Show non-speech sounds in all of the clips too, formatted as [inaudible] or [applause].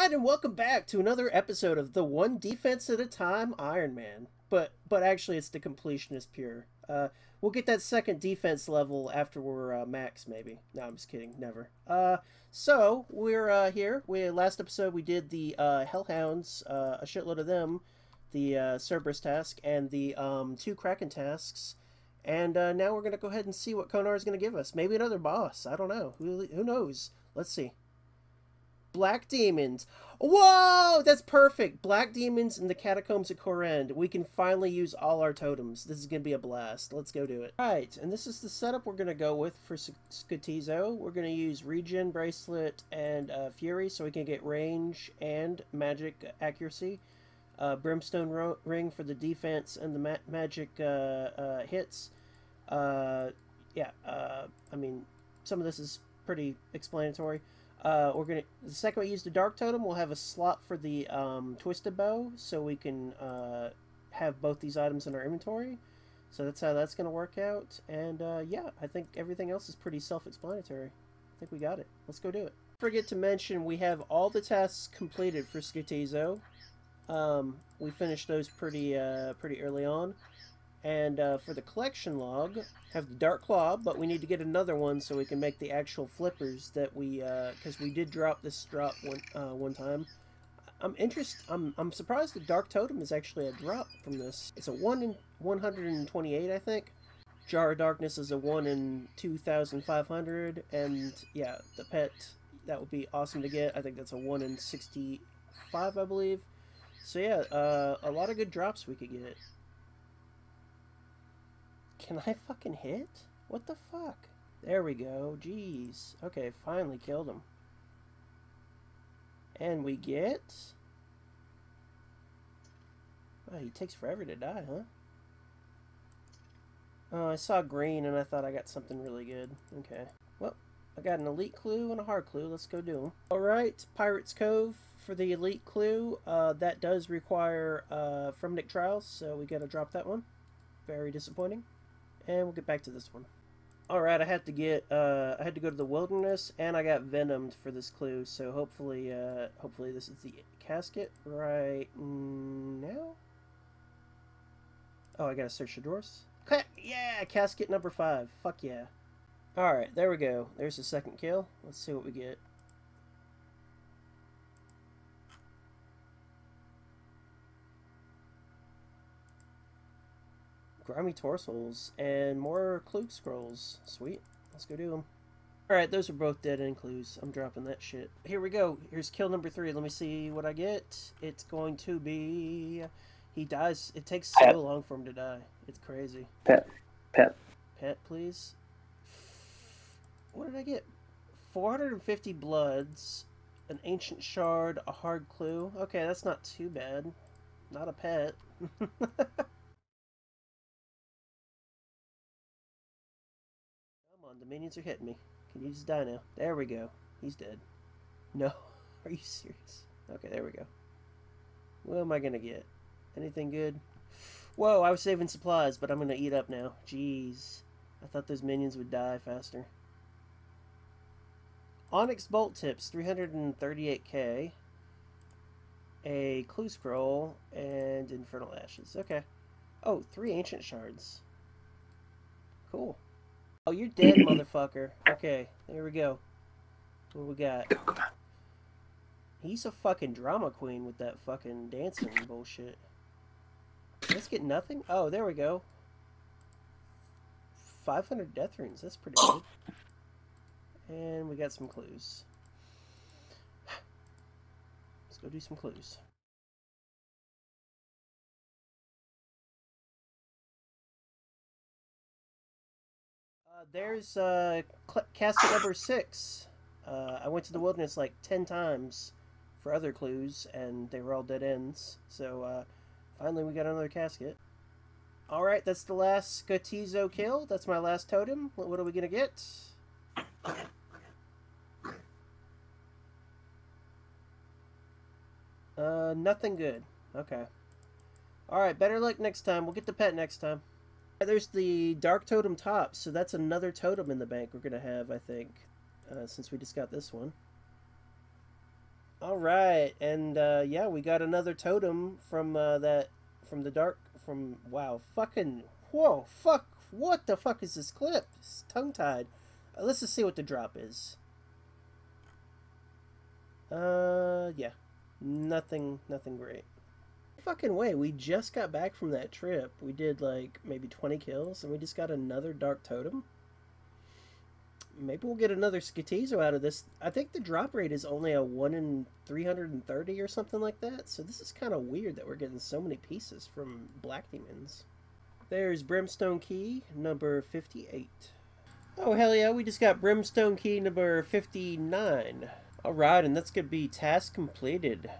right, and welcome back to another episode of the One Defense at a Time Iron Man. But but actually, it's the completionist pure. Uh, we'll get that second defense level after we're uh, max, maybe. No, I'm just kidding. Never. Uh, so we're uh, here. We last episode we did the uh, Hellhounds, uh, a shitload of them, the uh, Cerberus task, and the um, two Kraken tasks. And uh, now we're gonna go ahead and see what Konar is gonna give us. Maybe another boss. I don't know. Who who knows? Let's see. Black Demons. Whoa! That's perfect. Black Demons in the Catacombs of Kourend. We can finally use all our totems. This is going to be a blast. Let's go do it. Alright, and this is the setup we're going to go with for Skotizo. We're going to use Regen, Bracelet, and uh, Fury so we can get range and magic accuracy. Uh, Brimstone Ring for the defense and the ma magic uh, uh hits. Uh, yeah, uh, I mean, some of this is pretty explanatory. Uh, we're gonna the second we use the dark totem, we'll have a slot for the um, twisted bow, so we can uh, have both these items in our inventory. So that's how that's gonna work out. And uh, yeah, I think everything else is pretty self-explanatory. I think we got it. Let's go do it. Forget to mention we have all the tasks completed for Skotizo. Um, we finished those pretty uh, pretty early on. And uh, for the collection log, have the Dark Claw, but we need to get another one so we can make the actual flippers that we, because uh, we did drop this drop one uh, one time. I'm interested. I'm I'm surprised the Dark Totem is actually a drop from this. It's a one in 128, I think. Jar of Darkness is a one in 2,500, and yeah, the pet that would be awesome to get. I think that's a one in 65, I believe. So yeah, uh, a lot of good drops we could get. Can I fucking hit? What the fuck? There we go. Jeez. Okay, finally killed him. And we get... Oh, he takes forever to die, huh? Oh, I saw green and I thought I got something really good. Okay. Well, I got an elite clue and a hard clue. Let's go do them. Alright, Pirate's Cove for the elite clue. Uh, that does require uh, Nick Trials, so we gotta drop that one. Very disappointing. And we'll get back to this one. Alright, I had to get, uh, I had to go to the wilderness, and I got venomed for this clue, so hopefully, uh, hopefully this is the casket right now? Oh, I gotta search the drawers? Yeah, casket number five. Fuck yeah. Alright, there we go. There's the second kill. Let's see what we get. Grimy torsos, and more clue scrolls. Sweet. Let's go do them. Alright, those are both dead end clues. I'm dropping that shit. Here we go. Here's kill number three. Let me see what I get. It's going to be... He dies. It takes so Pet. long for him to die. It's crazy. Pet. Pet. Pet, please. What did I get? 450 bloods, an ancient shard, a hard clue. Okay, that's not too bad. Not a pet. [laughs] minions are hitting me. Can you just die now? There we go. He's dead. No. [laughs] Are you serious? Okay, there we go. What am I going to get? Anything good? Whoa, I was saving supplies, but I'm going to eat up now. Jeez. I thought those minions would die faster. Onyx Bolt Tips, 338k. A Clue Scroll, and Infernal Ashes. Okay. Oh, three Ancient Shards. Cool. Oh, you're dead, motherfucker. Okay, there we go. What we got? He's a fucking drama queen with that fucking dancing bullshit. Let's get nothing? Oh, there we go. 500 death runes. That's pretty good. And we got some clues. Let's go do some clues. There's uh, casket number six. Uh, I went to the wilderness like ten times for other clues, and they were all dead ends. So uh, finally, we got another casket. All right, that's the last Skotizo kill. That's my last totem. What are we gonna get? Uh, nothing good. Okay. Alright, better luck next time. We'll get the pet next time. There's the Dark Totem top, so that's another totem in the bank we're going to have, I think, uh, since we just got this one. All right, and uh, yeah, we got another totem from uh, that from the dark from wow, fucking whoa, fuck, what the fuck is this clip? It's tongue tied. Uh, let's just see what the drop is. Uh, yeah, nothing, nothing great. Fucking way, we just got back from that trip. We did like maybe 20 kills, and we just got another dark totem maybe we'll get another Skotizo out of this. I think the drop rate is only a 1 in 330 or something like that. So this is kind of weird that we're getting so many pieces from Black Demons. There's Brimstone Key, number 58. Oh, hell yeah, we just got Brimstone Key number 59. Alright, and that's going to be task completed.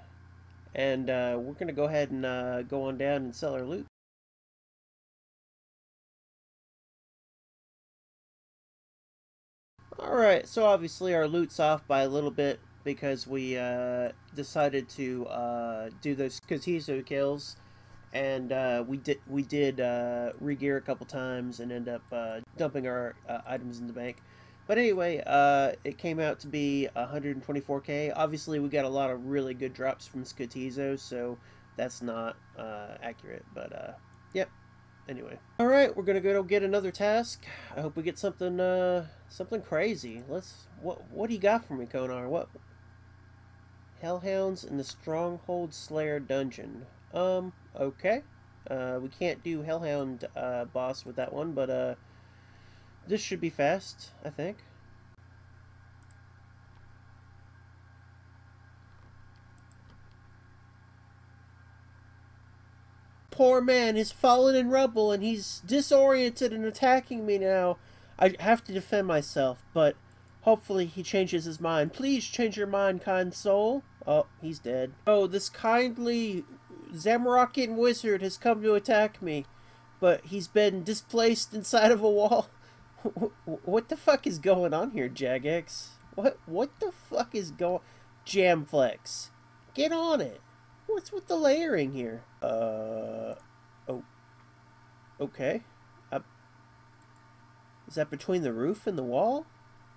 And uh, we're going to go ahead and uh, go on down and sell our loot. Alright, so obviously our loot's off by a little bit because we uh, decided to uh, do those Skotizo kills. And uh, we did we did uh, regear a couple times and end up uh, dumping our uh, items in the bank. But anyway, it came out to be 124k. Obviously, we got a lot of really good drops from Skotizo, so that's not uh, accurate. But, uh, yep, anyway. Alright, we're gonna go get another task. I hope we get something, uh, something crazy. Let's, what, what do you got for me, Konar? What? Hellhounds in the Stronghold Slayer Dungeon. Um, okay. Uh, we can't do Hellhound, uh, boss with that one, but, uh, this should be fast, I think. poor man has fallen in rubble and he's disoriented and attacking me now. I have to defend myself, but hopefully he changes his mind. Please change your mind, kind soul. Oh, he's dead. Oh, this kindly Zamorakian wizard has come to attack me, but he's been displaced inside of a wall. What the fuck is going on here, Jagex? What what the fuck is going... Jamflex, get on it. What's with the layering here? Uh, oh, okay. Uh, is that between the roof and the wall?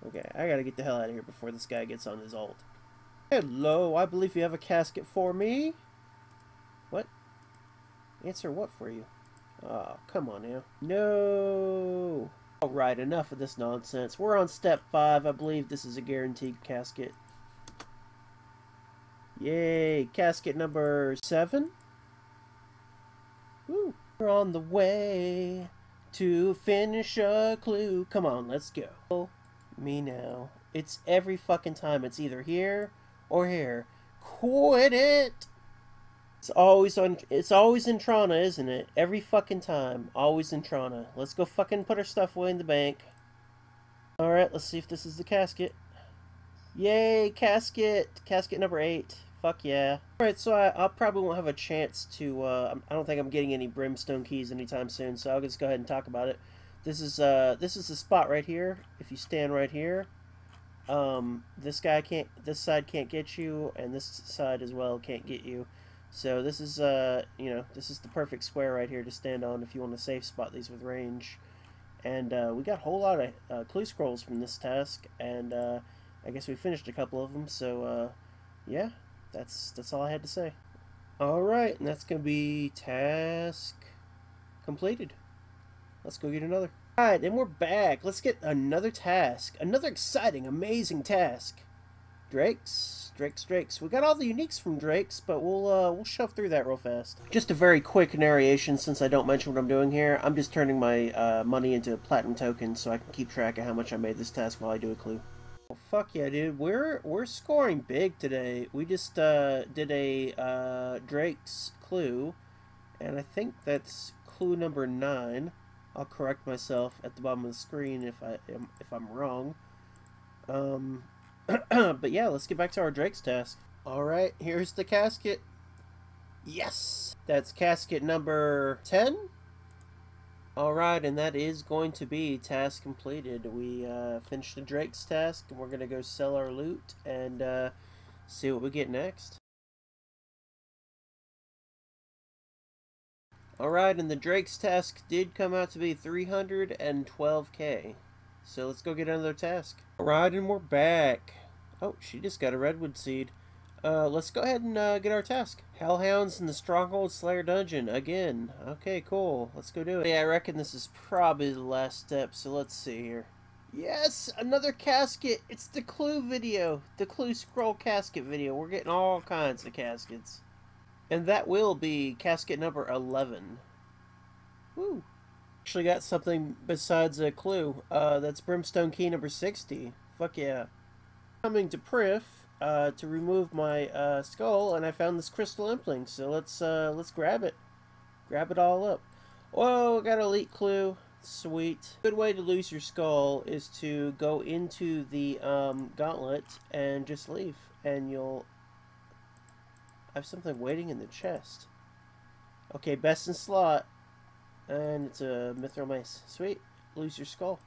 Okay, I gotta get the hell out of here before this guy gets on his ult. Hello, I believe you have a casket for me. What? Answer what for you? Oh, come on now. No! Alright, enough of this nonsense. We're on step 5. I believe this is a guaranteed casket. Yay, casket number seven. Woo. We're on the way to finish a clue. Come on, let's go. Me now. It's every fucking time. It's either here or here. Quit it! It's always on. It's always in Trana, isn't it? Every fucking time. Always in Trana. Let's go fucking put our stuff away in the bank. Alright, let's see if this is the casket. Yay, casket! Casket number eight. Fuck yeah. Alright, so I, I probably won't have a chance to, uh, I don't think I'm getting any brimstone keys anytime soon, so I'll just go ahead and talk about it. This is, uh, this is the spot right here. If you stand right here, um, this guy can't, this side can't get you, and this side as well can't get you. So this is, uh, you know, this is the perfect square right here to stand on if you want to safe spot these with range. And, uh, we got a whole lot of, uh, clue scrolls from this task, and, uh, I guess we finished a couple of them, so, uh, yeah, that's that's all I had to say. Alright, and that's going to be task completed. Let's go get another. Alright, and we're back. Let's get another task. Another exciting, amazing task. Drakes, Drakes, Drakes. We got all the uniques from Drakes, but we'll uh, we'll shove through that real fast. Just a very quick narration since I don't mention what I'm doing here. I'm just turning my uh, money into platinum tokens so I can keep track of how much I made this task while I do a clue. Well, fuck yeah, dude. We're we're scoring big today. We just uh, did a uh, Drake's clue, and I think that's clue number nine. I'll correct myself at the bottom of the screen if I am if I'm wrong. Um, [clears throat] but yeah, let's get back to our Drake's task. All right, here's the casket. Yes, that's casket number ten. Alright, and that is going to be task completed. We uh, finished the Drake's task, and we're going to go sell our loot and uh, see what we get next. Alright, and the Drake's task did come out to be 312k. So let's go get another task. Alright, and we're back. Oh, she just got a redwood seed. Uh, let's go ahead and uh, get our task. Hellhounds in the Stronghold Slayer Dungeon again. Okay, cool. Let's go do it. Yeah, I reckon this is probably the last step, so let's see here. Yes, another casket. It's the clue video. The clue scroll casket video. We're getting all kinds of caskets. And that will be casket number 11. Woo. Actually got something besides a clue. Uh, that's Brimstone Key number 60. Fuck yeah. Coming to Prif uh, to remove my uh, skull, and I found this crystal impling. So let's uh, let's grab it, grab it all up. Whoa, got elite clue. Sweet. Good way to lose your skull is to go into the um, gauntlet and just leave, and you'll I have something waiting in the chest. Okay, best in slot, and it's a mithril mace. Sweet. Lose your skull.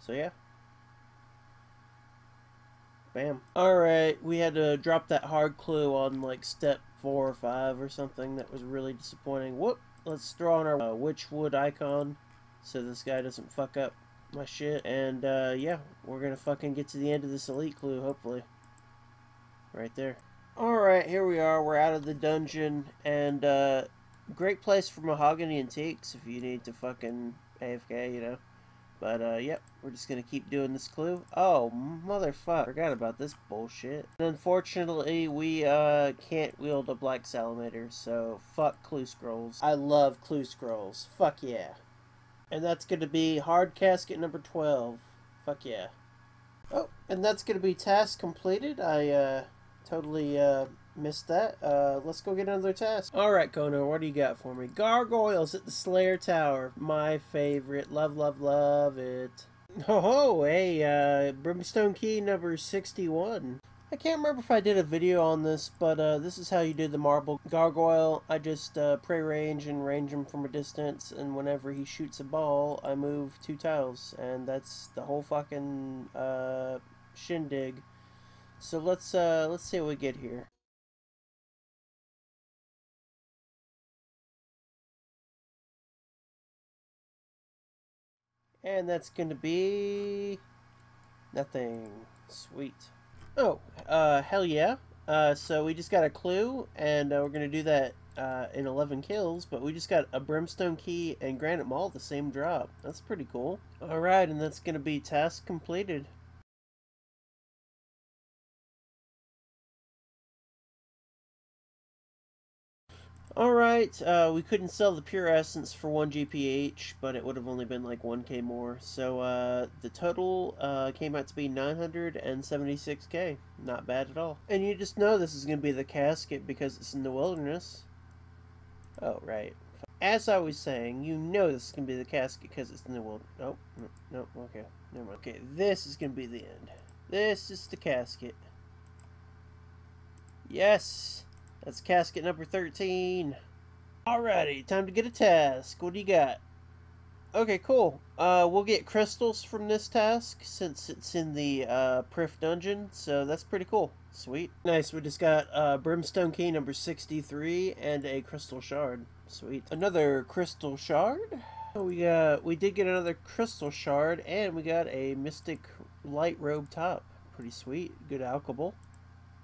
So yeah. Bam. Alright, we had to drop that hard clue on like step 4 or 5 or something. That was really disappointing. Whoop! Let's throw on our uh, Witchwood icon so this guy doesn't fuck up my shit. And uh, yeah, we're gonna fucking get to the end of this elite clue, hopefully. Right there. Alright, here we are. We're out of the dungeon. And uh, great place for mahogany antiques if you need to fucking AFK, you know. But, uh, yep, we're just gonna keep doing this clue. Oh, motherfucker, forgot about this bullshit. And unfortunately, we, uh, can't wield a black salamander, so fuck clue scrolls. I love clue scrolls. Fuck yeah. And that's gonna be hard casket number 12. Fuck yeah. Oh, and that's gonna be task completed. I, uh, totally, uh, Missed that. Uh, let's go get another task. Alright, Konar, what do you got for me? Gargoyles at the Slayer Tower. My favorite. Love, love, love it. Oh, hey, uh, Brimstone Key number 61. I can't remember if I did a video on this, but uh, this is how you do the marble gargoyle. I just uh, pre-range and range him from a distance, and whenever he shoots a ball, I move two tiles, and that's the whole fucking uh, shindig. So let's uh, let's see what we get here. And that's going to be nothing. Sweet. Oh, uh, hell yeah. Uh, so we just got a clue, and uh, we're going to do that uh, in 11 kills, but we just got a Brimstone Key and Granite Maul the same drop. That's pretty cool. Alright, and that's going to be task completed. Alright, uh, we couldn't sell the pure essence for 1 GPH, but it would have only been like 1k more. So uh, the total uh, came out to be 976k. Not bad at all. And you just know this is going to be the casket because it's in the wilderness. Oh, right. As I was saying, you know this is going to be the casket because it's in the wilderness. Nope, nope, nope, okay. Never mind. Okay, this is going to be the end. This is the casket. Yes! That's casket number 13. Alrighty, time to get a task. What do you got? Okay, cool. Uh, we'll get crystals from this task since it's in the uh, Prif dungeon, so that's pretty cool. Sweet. Nice, we just got uh, Brimstone Key number 63 and a crystal shard. Sweet. Another crystal shard. We got, we did get another crystal shard, and we got a Mystic Light Robe top. Pretty sweet. Good alchable.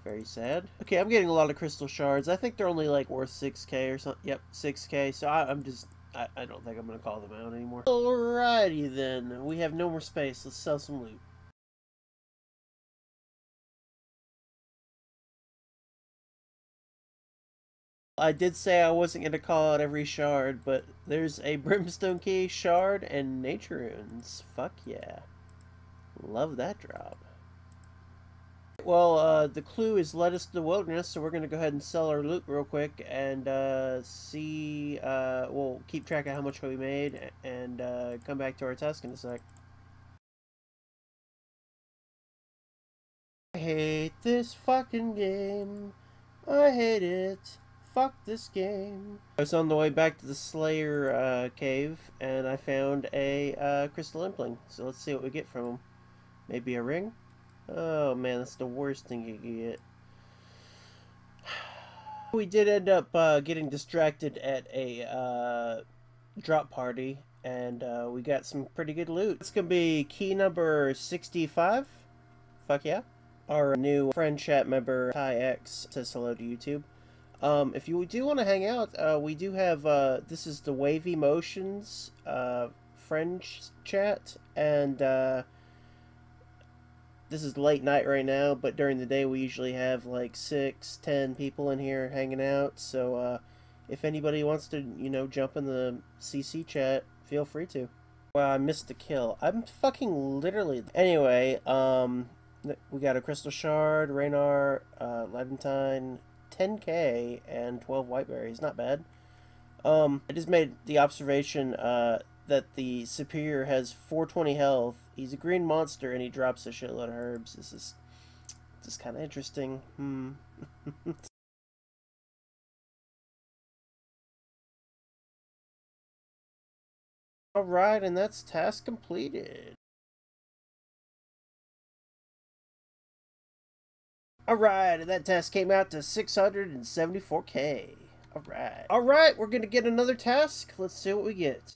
Very sad. Okay, I'm getting a lot of crystal shards. I think they're only like worth 6k or something. Yep, 6k. So I, am just... I, I don't think I'm going to call them out anymore. Alrighty then. We have no more space. Let's sell some loot. I did say I wasn't going to call out every shard, but there's a [laughs] Brimstone Key shard and Nature Runes. Fuck yeah. Love that drop. Well, uh, the clue is led us to the wilderness, so we're going to go ahead and sell our loot real quick and uh, see, uh, we'll keep track of how much we made and uh, come back to our task in a sec. I hate this fucking game. I hate it. Fuck this game. I was on the way back to the Slayer uh, cave and I found a uh, crystal impling. So let's see what we get from him. Maybe a ring? Oh man, that's the worst thing you can get. [sighs] We did end up uh, getting distracted at a uh, drop party, and uh, we got some pretty good loot. It's gonna be key number 65. Fuck yeah. Our new friend chat member, Kai X, says hello to YouTube. Um, if you do want to hang out, uh, we do have, uh, this is the Wavy Motions uh, friend chat, and uh, this is late night right now, but during the day we usually have like six, ten people in here hanging out, so uh, if anybody wants to, you know, jump in the CC chat, feel free to. Wow, I missed the kill. I'm fucking literally... Anyway, um, we got a Crystal Shard, Ranarr, uh, Lantadyme, 10k, and 12 whiteberries. Not bad. Um, I just made the observation, uh, that the Superior has 420 health. He's a green monster, and he drops a shitload of herbs. This is just kind of interesting. Hmm. [laughs] Alright, and that's task completed. Alright, and that task came out to 674k. Alright. Alright, we're gonna get another task. Let's see what we get.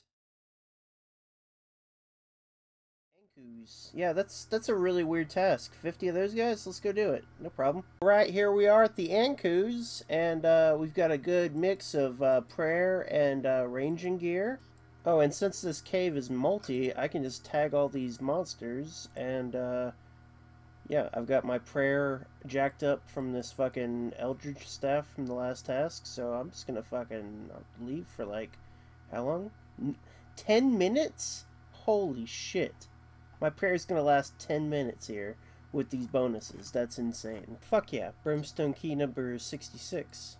Ankous. Yeah, that's that's a really weird task. 50 of those guys? Let's go do it. No problem. Right, here we are at the Ankous, and uh, we've got a good mix of uh, prayer and uh, ranging gear. Oh, and since this cave is multi, I can just tag all these monsters, and, uh, yeah, I've got my prayer jacked up from this fucking Eldritch staff from the last task, so I'm just gonna fucking leave for, like, how long? Ten minutes? Holy shit. My prayer's gonna last ten minutes here with these bonuses. That's insane. Fuck yeah. Brimstone key number 66.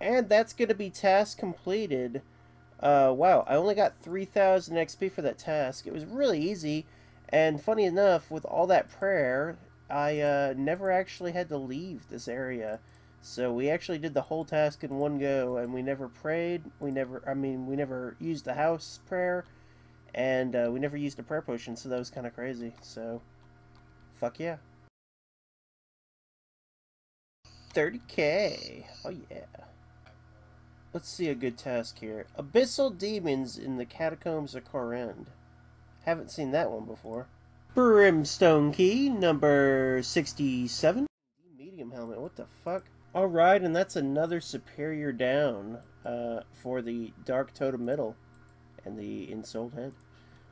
And that's gonna be task completed. Uh, wow, I only got 3,000 XP for that task. It was really easy, and funny enough, with all that prayer, I uh, never actually had to leave this area. So we actually did the whole task in one go, and we never prayed. We never, I mean, we never used the house prayer, and uh, we never used a prayer potion, so that was kind of crazy. So, fuck yeah. 30k. Oh yeah. Let's see a good task here. Abyssal Demons in the Catacombs of Kourend. Haven't seen that one before. Brimstone Key, number 67. Medium helmet, what the fuck? Alright, and that's another superior down uh, for the Dark Totem Middle and the insult Head.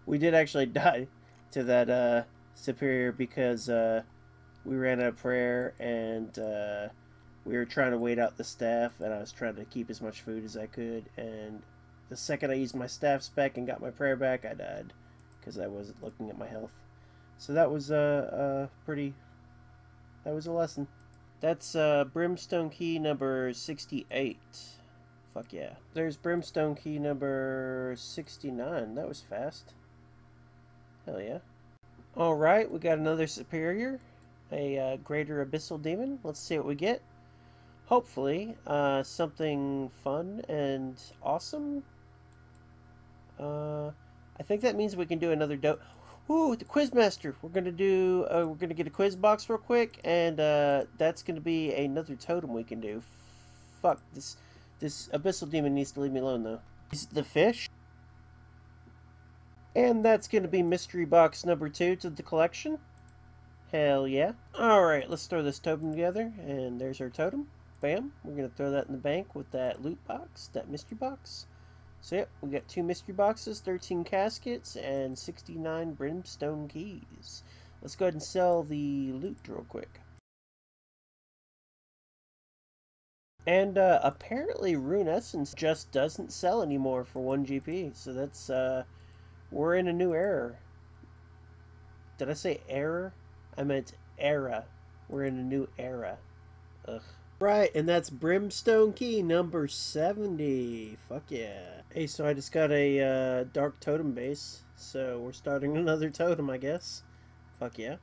We did actually [laughs] die to that uh, superior because uh, we ran out of prayer and uh, we were trying to wait out the staff, and I was trying to keep as much food as I could. And the second I used my staff spec and got my prayer back, I died because I wasn't looking at my health. So that was a uh, uh, pretty. That was a lesson. That's uh, Brimstone Key number 68. Fuck yeah. There's Brimstone Key number 69. That was fast. Hell yeah. Alright, we got another Superior. A uh, Greater Abyssal Demon. Let's see what we get hopefully, uh, something fun and awesome. Uh, I think that means we can do another do. Ooh, the Quizmaster. We're gonna do. Uh, we're gonna get a quiz box real quick, and uh, that's gonna be another totem we can do. Fuck this. This abyssal demon needs to leave me alone though. Is the fish? And that's gonna be mystery box number two to the collection. Hell yeah. Alright, let's throw this totem together, and there's our totem bam, we're going to throw that in the bank with that loot box, that mystery box. So yep, we got two mystery boxes, 13 caskets, and 69 brimstone keys. Let's go ahead and sell the loot real quick. And uh, apparently Rune Essence just doesn't sell anymore for 1 GP, so that's, uh, we're in a new era. Did I say error? I meant era. We're in a new era. Ugh. Right, and that's Brimstone Key number 70. Fuck yeah. Hey, so I just got a uh, Dark Totem base, so we're starting [laughs] another totem, I guess. Fuck yeah.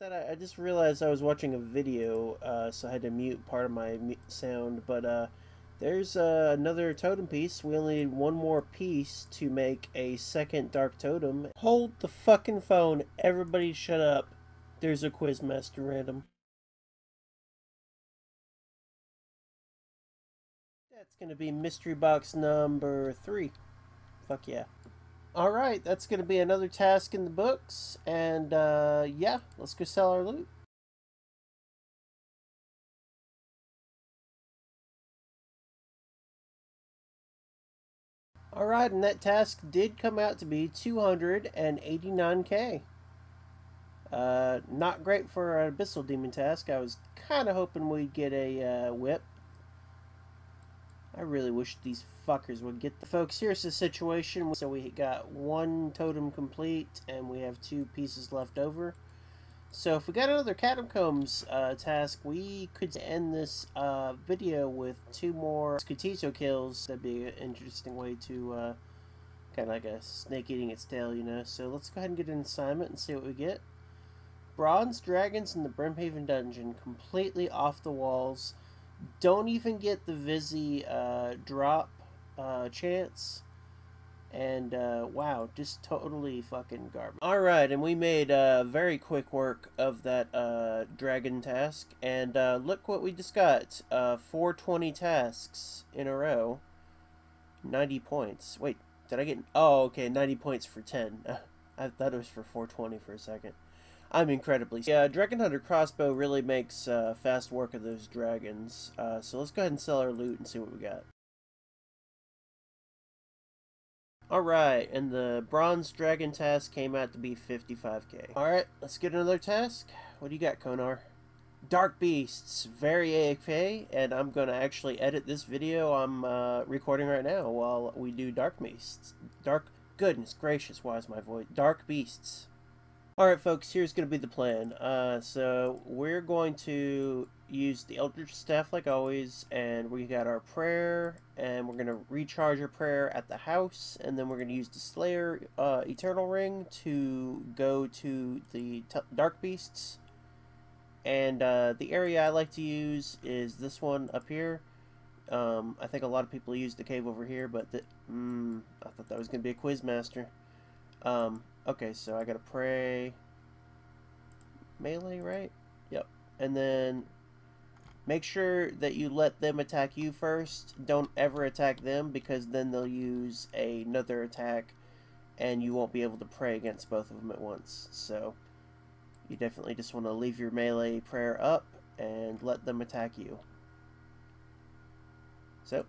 That. I, I just realized I was watching a video, uh, so I had to mute part of my sound, but uh, there's uh, another totem piece. We only need one more piece to make a second Dark Totem. Hold the fucking phone. Everybody shut up. There's a Quizmaster random. That's to be mystery box number three. Fuck yeah. Alright, that's going to be another task in the books. And, uh, yeah, let's go sell our loot. Alright, and that task did come out to be 289k. Uh, not great for an Abyssal Demon task. I was kind of hoping we'd get a uh, whip. I really wish these fuckers would get the folks. Here's the situation. So we got one totem complete, and we have two pieces left over. So if we got another Catacombs uh, task, we could end this uh, video with two more Skotizo kills. That'd be an interesting way to uh, kind of like a snake eating its tail, you know. So let's go ahead and get an assignment and see what we get. Bronze Dragons in the Brimhaven Dungeon, completely off the walls. Don't even get the Vizzy uh, drop uh, chance. And, uh, wow, just totally fucking garbage. Alright, and we made uh, very quick work of that uh, dragon task. And uh, look what we just got. Uh, 420 tasks in a row. 90 points. Wait, did I get... Oh, okay, 90 points for 10. [laughs] I thought it was for 420 for a second. I'm incredibly... Yeah, Dragon Hunter Crossbow really makes uh, fast work of those dragons. Uh, so let's go ahead and sell our loot and see what we got. Alright, and the Bronze Dragon task came out to be 55k. Alright, let's get another task. What do you got, Konar? Dark Beasts, very AFK, and I'm going to actually edit this video I'm uh, recording right now while we do Dark Beasts. Dark, goodness gracious, why is my voice? Dark Beasts. Alright folks, here's going to be the plan. Uh, so, we're going to use the Eldritch Staff like always, and we got our prayer, and we're going to recharge our prayer at the house, and then we're going to use the Slayer uh, Eternal Ring to go to the Dark Beasts. And uh, the area I like to use is this one up here. Um, I think a lot of people use the cave over here, but the, mm, I thought that was going to be a Quizmaster. Um, okay, so I got to pray melee, right? Yep. And then Make sure that you let them attack you first. Don't ever attack them because then they'll use another attack and you won't be able to pray against both of them at once. So you definitely just want to leave your melee prayer up and let them attack you. So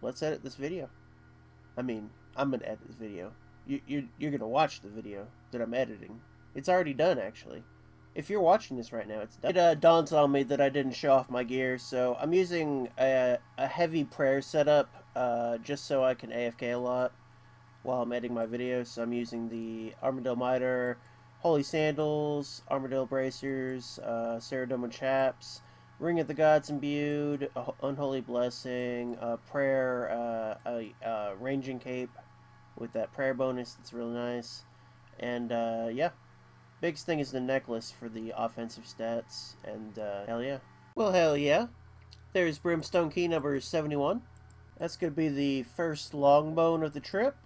let's edit this video. I mean, I'm going to edit this video. You, you're, you're going to watch the video that I'm editing. It's already done, actually if you're watching this right now, it's done. It uh, dawns on me that I didn't show off my gear, so I'm using a, a heavy prayer setup uh, just so I can AFK a lot while I'm editing my videos. So I'm using the Armadyl Mitre, Holy Sandals, Armadyl Bracers, uh, Chaps, Ring of the Gods Imbued, Unholy Blessing, Prayer, uh, a, a Ranging Cape with that prayer bonus It's really nice. And uh, yeah, Biggest thing is the necklace for the offensive stats, and uh, hell yeah. Well, hell yeah. There's Brimstone Key number 71. That's going to be the first long bone of the trip.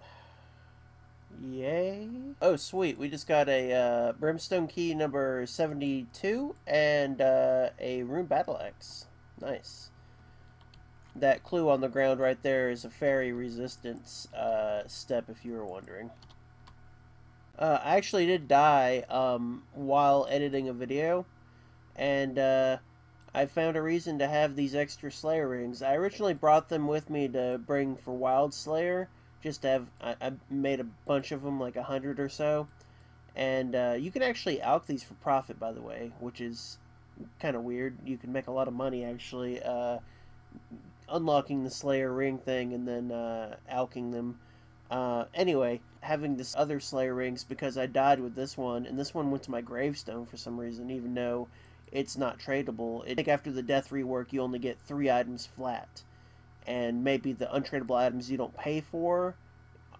Yay. Oh, sweet. We just got a uh, Brimstone Key number 72 and uh, a Rune Battle Axe. Nice. That clue on the ground right there is a fairy resistance uh, step, if you were wondering. Uh, I actually did die um, while editing a video, and uh, I found a reason to have these extra Slayer rings. I originally brought them with me to bring for Wild Slayer, just to have, I, I made a bunch of them, like a hundred or so, and uh, you can actually alch these for profit, by the way, which is kind of weird. You can make a lot of money, actually, uh, unlocking the Slayer ring thing and then uh, alching them uh, anyway, having this other Slayer rings because I died with this one, and this one went to my gravestone for some reason, even though it's not tradable. I think after the death rework, you only get three items flat, and maybe the untradable items you don't pay for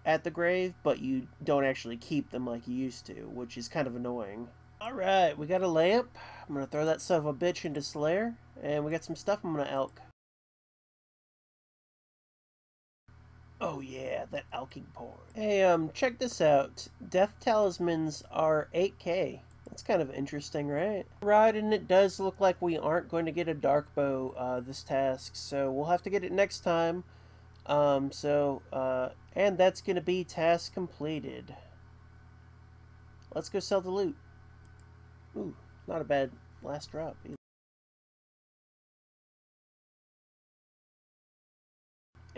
at the grave, but you don't actually keep them like you used to, which is kind of annoying. Alright, we got a lamp. I'm going to throw that son of a bitch into Slayer, and we got some stuff I'm going to alch. Oh yeah, that alching porn. Hey, um, check this out. Death talismans are 8k. That's kind of interesting, right? Right, and it does look like we aren't going to get a dark bow uh, this task, so we'll have to get it next time. Um, so, uh, And that's going to be task completed. Let's go sell the loot. Ooh, not a bad last drop either.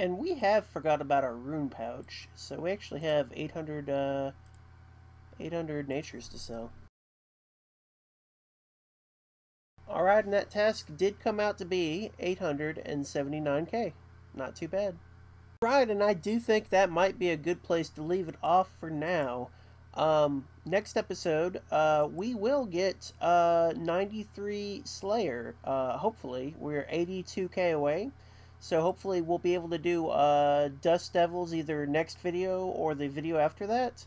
And we have forgot about our rune pouch, so we actually have 800, uh, 800 natures to sell. Alright, and that task did come out to be 879k. Not too bad. Right, and I do think that might be a good place to leave it off for now. Um, next episode, uh, we will get uh, 93 Slayer. Uh, hopefully, we're 82k away. So hopefully we'll be able to do uh, Dust Devils either next video or the video after that.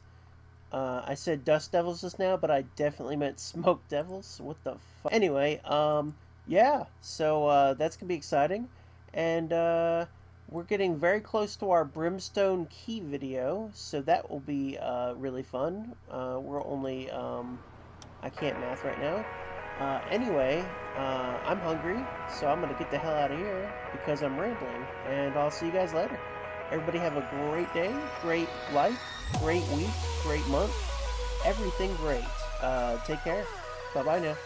Uh, I said Dust Devils just now, but I definitely meant [laughs] Smoke Devils. What the fuck? Anyway, um, yeah, so uh, that's going to be exciting. And uh, we're getting very close to our Brimstone Key video, so that will be uh, really fun. Uh, we're only, um, I can't math right now. Uh, anyway, uh, I'm hungry, so I'm going to get the hell out of here because I'm rambling, and I'll see you guys later. Everybody have a great day, great life, great week, great month, everything great. Uh, take care. Bye-bye now.